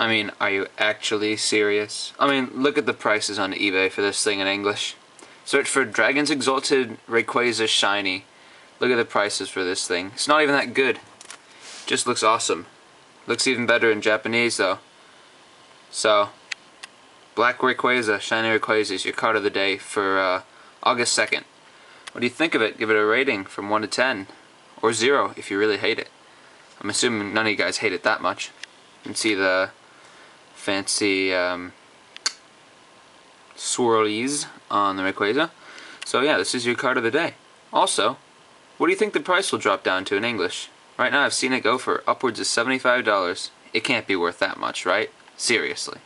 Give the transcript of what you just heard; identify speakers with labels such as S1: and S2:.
S1: I mean, are you actually serious? I mean, look at the prices on eBay for this thing in English. Search for Dragons Exalted Rayquaza Shiny. Look at the prices for this thing. It's not even that good. Just looks awesome. Looks even better in Japanese though. So, Black Rayquaza, Shiny Rayquaza is your card of the day for uh, August 2nd. What do you think of it? Give it a rating from 1 to 10. Or 0 if you really hate it. I'm assuming none of you guys hate it that much. You can see the fancy um, swirlies on the Rayquaza. So yeah, this is your card of the day. Also, what do you think the price will drop down to in English? Right now I've seen it go for upwards of $75. It can't be worth that much, right? Seriously.